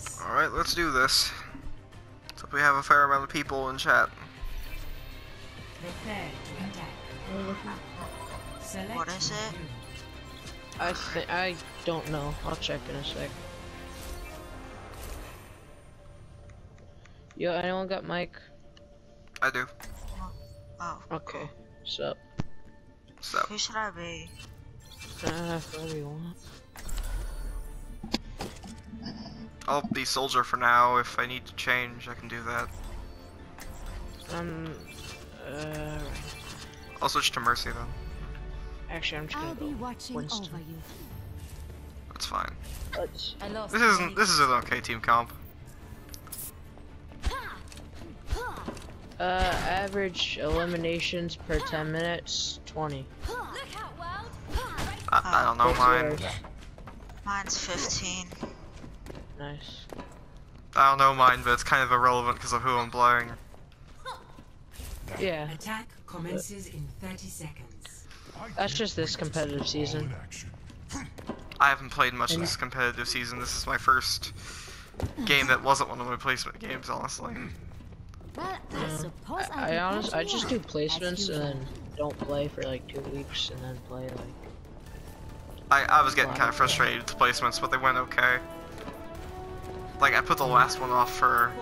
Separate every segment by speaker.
Speaker 1: Ace.
Speaker 2: Alright, let's do this. So we have a fair amount of people in chat.
Speaker 1: Prepare to attack.
Speaker 3: What is it?
Speaker 4: I think I don't know. I'll check in a sec. Yo, anyone got mic?
Speaker 2: I do.
Speaker 3: Oh,
Speaker 4: Okay. Sup?
Speaker 2: So,
Speaker 3: who should I be?
Speaker 4: Uh, whatever you want.
Speaker 2: I'll be soldier for now. If I need to change, I can do that.
Speaker 4: Um. Uh.
Speaker 2: I'll switch to Mercy then.
Speaker 4: Actually, I'm just
Speaker 5: I'll
Speaker 4: gonna
Speaker 5: be
Speaker 4: go.
Speaker 5: watching
Speaker 4: Winston.
Speaker 5: over you.
Speaker 2: That's fine.
Speaker 4: Let's.
Speaker 5: I lost
Speaker 2: This isn't. This is an okay team comp.
Speaker 4: Uh, average eliminations per 10 minutes, 20.
Speaker 5: Look out, world!
Speaker 2: I, I don't know mine.
Speaker 3: Mine's 15.
Speaker 4: Nice.
Speaker 2: I don't know mine, but it's kind of irrelevant because of who I'm playing.
Speaker 4: Yeah,
Speaker 1: Attack commences in 30 seconds.
Speaker 4: that's just this competitive season.
Speaker 2: I haven't played much in this competitive season. This is my first game that wasn't one of my placement games, honestly.
Speaker 5: Well, I suppose I'll
Speaker 4: I, I honest, I just do placements and then don't play for like two weeks and then play like.
Speaker 2: I, I was getting kind of frustrated with the placements, but they went okay. Like, I put the last one off for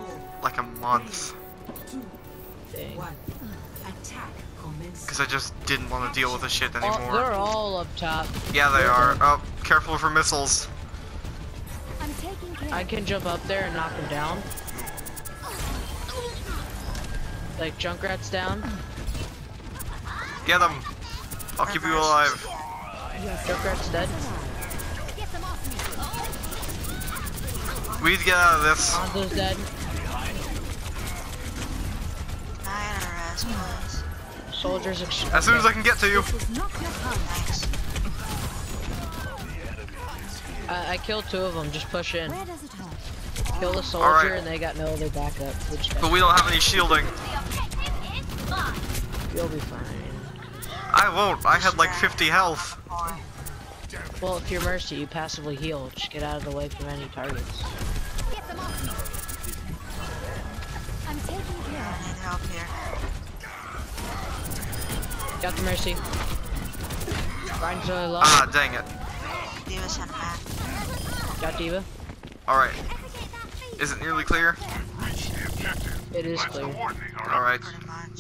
Speaker 2: like a month
Speaker 1: Two, Attack commences.
Speaker 2: because I just didn't want to deal with the shit
Speaker 4: Oh, they're all up top.
Speaker 2: Yeah, they are. Oh, careful for missiles.
Speaker 5: I'm taking care
Speaker 4: I can jump up there and knock them down. Like Junkrat's down.
Speaker 2: Get them. I'll keep you alive.
Speaker 4: Junkrat's dead.
Speaker 5: Get them off me!
Speaker 2: We need to get out of this.
Speaker 4: Hanzo's dead.
Speaker 3: As. Hmm.
Speaker 4: Soldiers.
Speaker 2: As soon as I can get to you.
Speaker 5: This is not your time.
Speaker 3: Thanks.
Speaker 4: I, I killed two of them. Just push in.
Speaker 5: Where does it hurt?
Speaker 4: Kill the soldier,
Speaker 2: Alright.
Speaker 4: and they got no other backup. Which
Speaker 2: But we don't have any shielding.
Speaker 4: you'll be fine.
Speaker 2: I won't. I had like 50 health.
Speaker 4: Well, if you're Mercy, you passively heal. Just get out of the way from any targets.
Speaker 3: Help here.
Speaker 4: Got the Mercy. Ryan's really low.
Speaker 2: Ah, dang it.
Speaker 3: D.Va sent him back.
Speaker 4: Got D.Va.
Speaker 2: Alright. Is it nearly clear?
Speaker 4: It is clear.
Speaker 2: Alright.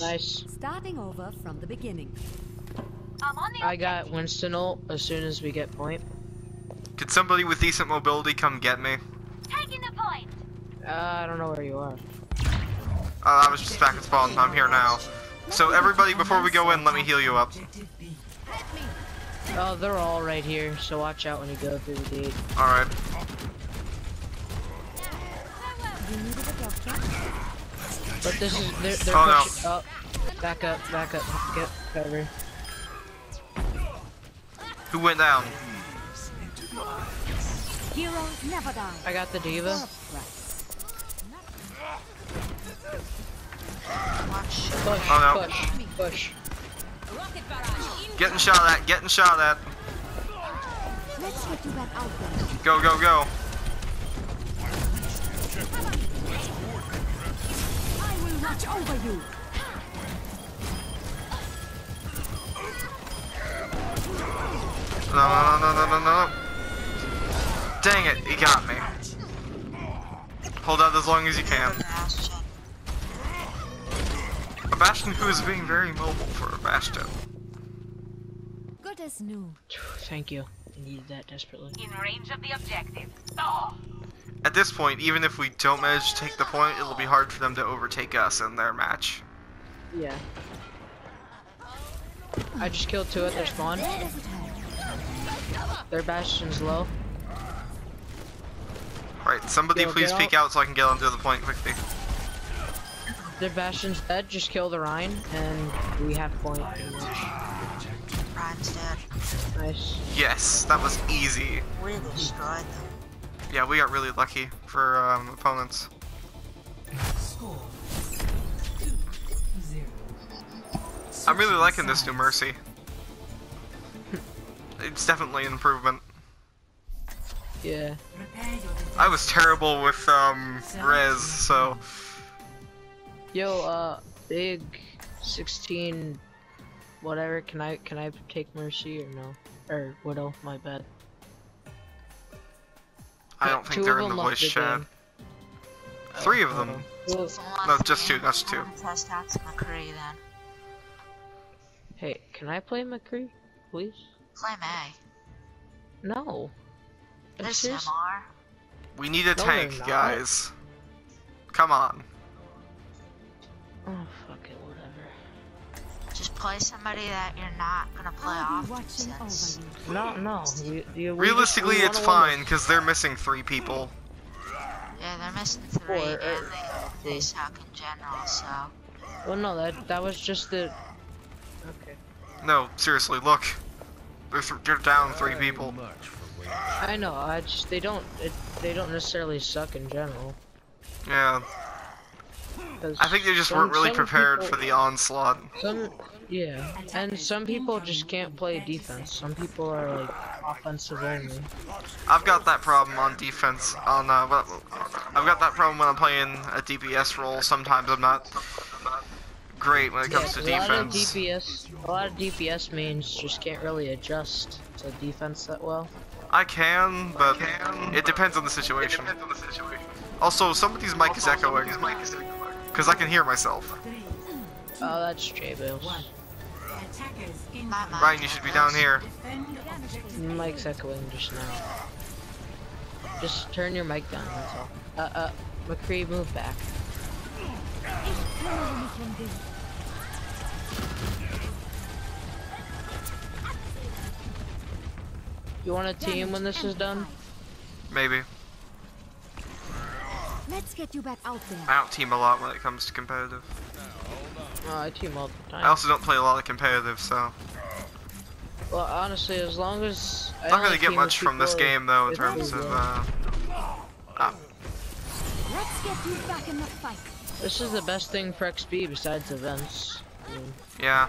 Speaker 4: Nice.
Speaker 5: Starting over from the beginning.
Speaker 4: I got Winston ult as soon as we get point.
Speaker 2: Could somebody with decent mobility come get me?
Speaker 4: Taking the Uh, I don't know where you are.
Speaker 2: Uh, I was just back at spawn. I'm here now. So everybody, before we go in, let me heal you up.
Speaker 4: Oh, they're all right here, so watch out when you go through the gate.
Speaker 2: Alright.
Speaker 5: You needed a doctor?
Speaker 4: But this is they're, they're
Speaker 2: Oh, no.
Speaker 4: Back up, back up, get cover.
Speaker 2: Who went down?
Speaker 5: Heroes never die.
Speaker 4: I got the
Speaker 5: D.Va.
Speaker 3: Watch.
Speaker 4: Push,
Speaker 2: Oh, no.
Speaker 4: push, push.
Speaker 2: Getting shot at. Getting shot at.
Speaker 5: Let's get you back out there.
Speaker 2: Go, go, go.
Speaker 5: I will watch over you.
Speaker 2: No, no, no, no, no, no, no. Dang it, he got me. Hold out as long as you can.
Speaker 3: Bastion.
Speaker 2: A Bastion who is being very mobile for a Bastion.
Speaker 5: Good as new.
Speaker 4: Thank you. I needed that desperately.
Speaker 6: In range of the objective. Oh,
Speaker 2: At this point, even if we don't manage to take the point, it'll be hard for them to overtake us in their match.
Speaker 4: Yeah. I just killed two at their spawn.
Speaker 5: Where does it hurt?
Speaker 4: Their bastion's low.
Speaker 2: Alright, somebody
Speaker 4: Yo,
Speaker 2: please
Speaker 4: get
Speaker 2: peek out so I can get onto the point quickly.
Speaker 4: Their bastion's dead. Just kill the Rein, and we have point.
Speaker 3: Ryan's dead.
Speaker 4: Nice.
Speaker 2: Yes, that was easy.
Speaker 3: We destroyed them.
Speaker 2: Yeah, we got really lucky for um, opponents.
Speaker 1: Score. Two, zero.
Speaker 2: I'm really liking this new. Mercy. It's definitely an improvement.
Speaker 4: Yeah.
Speaker 1: Prepare your defense.
Speaker 2: I was terrible with um res, so
Speaker 4: Yo, uh, big 16, whatever. Can I can I take Mercy or no? Or Widow? My bad.
Speaker 2: I don't think they're in the voice chat.
Speaker 4: game.
Speaker 2: Three of them.
Speaker 4: Well,
Speaker 3: Someone
Speaker 2: No, just two, that's two.
Speaker 3: I'm gonna Test out McCree then.
Speaker 4: hey, can I play McCree, please?
Speaker 3: Play Mei.
Speaker 4: No. I'm
Speaker 3: There's MR.
Speaker 2: We need a
Speaker 4: No,
Speaker 2: tank, guys. Come on.
Speaker 4: Oh, fuck it, whatever.
Speaker 3: Just play somebody that you're not gonna play off.
Speaker 5: be watching over
Speaker 3: since-
Speaker 5: you.
Speaker 4: No, no. You, you,
Speaker 2: Realistically,
Speaker 4: we
Speaker 2: it's fine because they're missing three people.
Speaker 3: Yeah, they're missing three,
Speaker 4: Four,
Speaker 3: and
Speaker 4: er,
Speaker 3: they, they suck in general, so.
Speaker 4: this. Well, no, that that was just the. Okay.
Speaker 2: No, seriously, look. They're, th- they're down three people.
Speaker 4: I know. I just they don't it, they don't necessarily suck in general.
Speaker 2: Yeah,
Speaker 4: 'cause
Speaker 2: I think they just
Speaker 4: some-
Speaker 2: weren't really prepared
Speaker 4: people-
Speaker 2: for the onslaught.
Speaker 4: Some, yeah, and some people just can't play defense. Some people are like offensive only.
Speaker 2: I've got that problem on defense. On uh, I've got that problem when I'm playing a DPS role. Sometimes I'm not great when it comes to
Speaker 4: a lot of
Speaker 2: defense.
Speaker 4: DPS, a lot of DPS mains just can't really adjust to defense that well.
Speaker 2: I can, but it depends on the situation. Also, somebody's mic is echoing. Because I can hear myself.
Speaker 4: Oh, that's J Bills.
Speaker 1: one. Attackers in.
Speaker 3: My mind
Speaker 2: Ryan, you should be down here.
Speaker 1: Defend objective.
Speaker 4: Mike's echoing just now. Just turn your mic down. That's all. Uh, uh, McCree, move back.
Speaker 5: Ich kümmere mich dich.
Speaker 4: You want a team when this is done?
Speaker 2: Maybe.
Speaker 5: Let's get you back out there.
Speaker 2: I don't team a lot when it comes to competitive.
Speaker 4: Oh, I team all the time.
Speaker 2: I also don't play a lot of competitive, so
Speaker 4: Well, honestly, as long as I
Speaker 2: not
Speaker 4: only
Speaker 2: gonna get much from this game though in terms of. Uh,
Speaker 5: Let's get you back in the fight.
Speaker 4: This is the best thing for XP besides events.
Speaker 2: Yeah.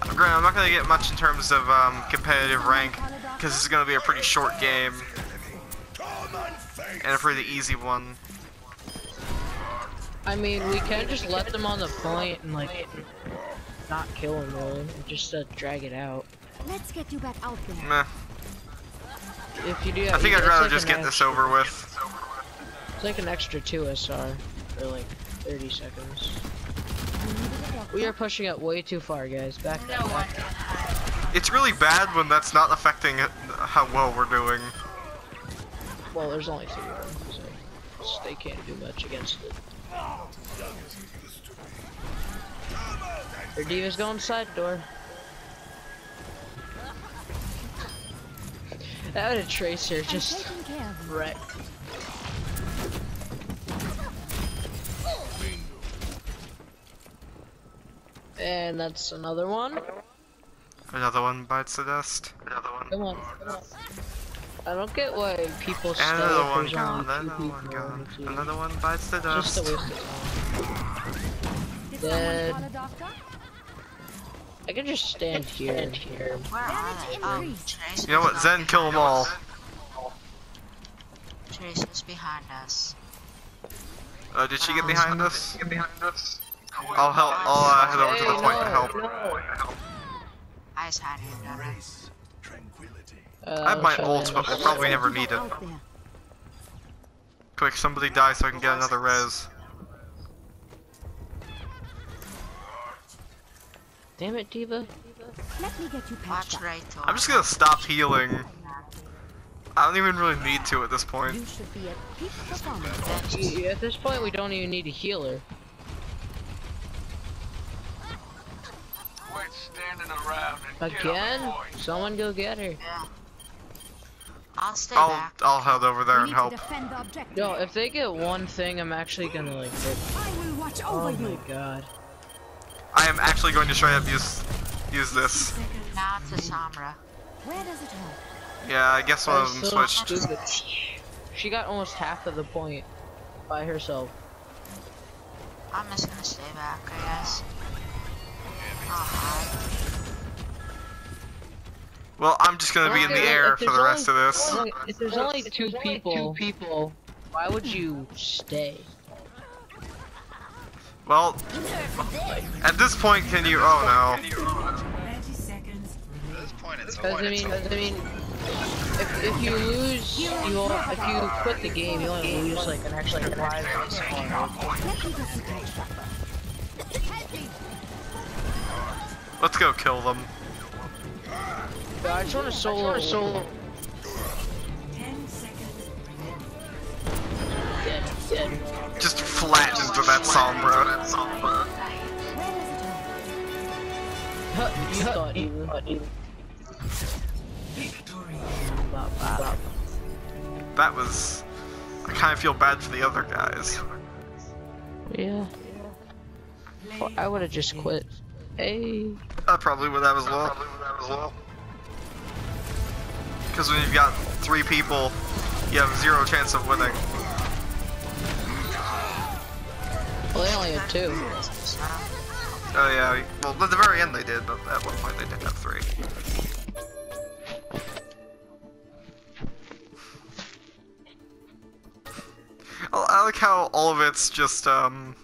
Speaker 2: Granted, I'm not gonna get much in terms of um, competitive rank because this is gonna be a pretty short game and a pretty easy one.
Speaker 4: I mean, we can just let them on the point and like not kill them really, and just uh, drag it out.
Speaker 5: Let's get you back out there.
Speaker 2: Meh.
Speaker 4: If you do,
Speaker 2: I think I'd rather
Speaker 4: like
Speaker 2: just
Speaker 4: an
Speaker 2: get this over with.
Speaker 4: It's like an extra two SR for like 30 seconds. We are pushing it way too far, guys. Back up. Back.
Speaker 2: It's really bad when that's not affecting it- how well we're doing.
Speaker 4: Well, there's only two of them, so they can't do much against it. Their D.Va's going side door. That would a tracer just
Speaker 5: taking care of you.
Speaker 4: wrecked. And that's another one.
Speaker 2: Another one bites the dust. Another one.
Speaker 4: Come on, come on. I don't get why people stay
Speaker 2: Another
Speaker 4: if
Speaker 2: one
Speaker 4: there's
Speaker 2: gone.
Speaker 4: only two
Speaker 2: Another one
Speaker 4: people
Speaker 2: gone. Another one bites the
Speaker 4: Just a
Speaker 2: dust.
Speaker 4: waste of time. Dead.
Speaker 5: someone call a doctor?
Speaker 4: I can just stand here and here.
Speaker 3: Where are they?
Speaker 5: Damage
Speaker 3: Oh,
Speaker 5: increased.
Speaker 3: Tracer's
Speaker 2: You know what? Zen, kill them all.
Speaker 3: Trace is behind us.
Speaker 2: Uh, did she get behind us? I'll help. I'll uh, head over to the point to
Speaker 4: no,
Speaker 2: help.
Speaker 4: no.
Speaker 3: I was hiding in there.
Speaker 4: Uh,
Speaker 2: I have my ult, but we'll probably never need it. Quick, somebody die so I can get another res.
Speaker 4: Damn it, D.Va.
Speaker 5: Let me get you patched
Speaker 3: Watch
Speaker 5: up.
Speaker 3: right though.
Speaker 2: I'm just gonna stop healing. I don't even really need to at this point.
Speaker 5: You should be at peak performance.
Speaker 4: At this point, we don't even need a healer.
Speaker 7: Quit standing around and get on the
Speaker 4: Again?
Speaker 7: point.
Speaker 4: Someone go get her.
Speaker 3: Yeah. I'll stay
Speaker 2: I'll
Speaker 3: back.
Speaker 2: I'll head over there
Speaker 5: We
Speaker 2: and help.
Speaker 5: defend the objective.
Speaker 4: Yo, if they get one thing, I'm actually gonna like. rip-
Speaker 5: I will watch
Speaker 4: Oh
Speaker 5: over
Speaker 4: my god.
Speaker 2: I am actually going to try to use use this.
Speaker 3: Now to Sombra.
Speaker 5: Where does it hurt?
Speaker 2: Yeah, I guess one of them switched.
Speaker 4: stupid. She got almost half of the point by herself.
Speaker 3: I'm just gonna stay back, I guess. I'll hide.
Speaker 2: Well, I'm just gonna be in the air for the rest of this.
Speaker 4: If there's only two people, people, why would you stay?
Speaker 2: Well, at this point, can you? Oh
Speaker 1: 30 seconds.
Speaker 8: At this point, it's
Speaker 4: Because I mean, 'cause I mean, if, if you lose, you will, if you quit the game, you only lose like an extra five points.
Speaker 5: Let me just catch up.
Speaker 2: no! Let's go kill them.
Speaker 4: But I just want to solo, solo.
Speaker 1: 10 seconds.
Speaker 4: Dead, dead.
Speaker 2: Just flat into that Sombra.
Speaker 5: Where does it hurt?
Speaker 4: Huh, you thought you, thought you.
Speaker 1: Victory.
Speaker 4: Bop, bop.
Speaker 2: That was. I kind of feel bad for the other guys.
Speaker 4: Yeah. Well, I would have just quit. Hey.
Speaker 2: I probably would have as well. Because when you've got three people, you have zero chance of winning.
Speaker 4: Well, they only had two.
Speaker 2: Oh yeah, well at the very end they did, but at one point they did have three. I I like how all of it's just um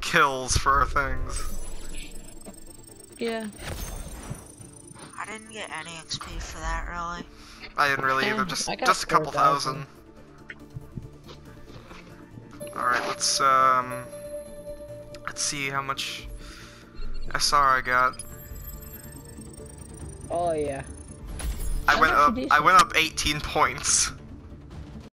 Speaker 2: kills for things.
Speaker 4: Yeah.
Speaker 3: I didn't get any XP for that, really.
Speaker 2: I didn't really either, just just a couple
Speaker 4: 4,000.
Speaker 2: thousand. Alright, let's um let's see how much SR I got.
Speaker 4: Oh yeah.
Speaker 2: I went up. I went up 18 points.